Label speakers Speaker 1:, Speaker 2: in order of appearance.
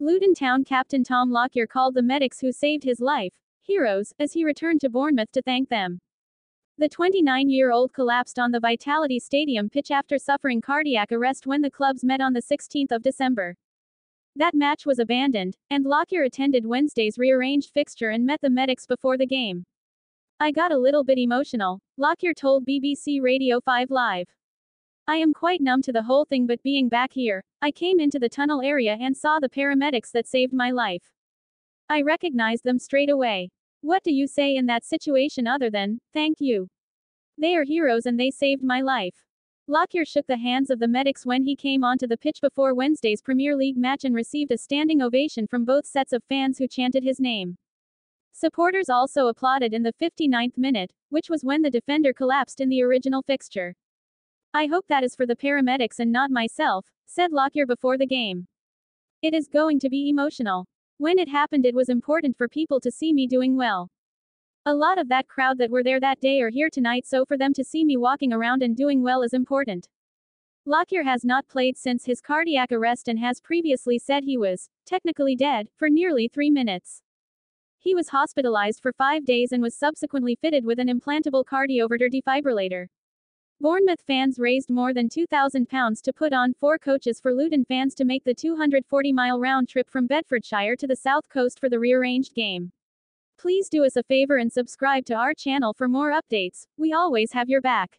Speaker 1: Luton Town captain Tom Lockyer called the medics who saved his life heroes as he returned to Bournemouth to thank them. The 29 year old collapsed on the Vitality Stadium pitch after suffering cardiac arrest when the clubs met on the 16th of December. That match was abandoned, and Lockyer attended Wednesday's rearranged fixture and met the medics before the game. I got a little bit emotional, Lockyer told BBC Radio 5 Live. I am quite numb to the whole thing, but being back here, I came into the tunnel area and saw the paramedics that saved my life. I recognized them straight away. What do you say in that situation other than, thank you? They are heroes and they saved my life. Lockyer shook the hands of the medics when he came onto the pitch before Wednesday's Premier League match and received a standing ovation from both sets of fans who chanted his name. Supporters also applauded in the 59th minute, which was when the defender collapsed in the original fixture. I hope that is for the paramedics and not myself, said Lockyer before the game. It is going to be emotional. When it happened, it was important for people to see me doing well. A lot of that crowd that were there that day are here tonight, so for them to see me walking around and doing well is important. Lockyer has not played since his cardiac arrest and has previously said he was, technically dead, for nearly three minutes. He was hospitalized for five days and was subsequently fitted with an implantable cardioverter defibrillator. Bournemouth fans raised more than £2,000 to put on four coaches for Luton fans to make the 240 mile round trip from Bedfordshire to the south coast for the rearranged game. Please do us a favor and subscribe to our channel for more updates, we always have your back.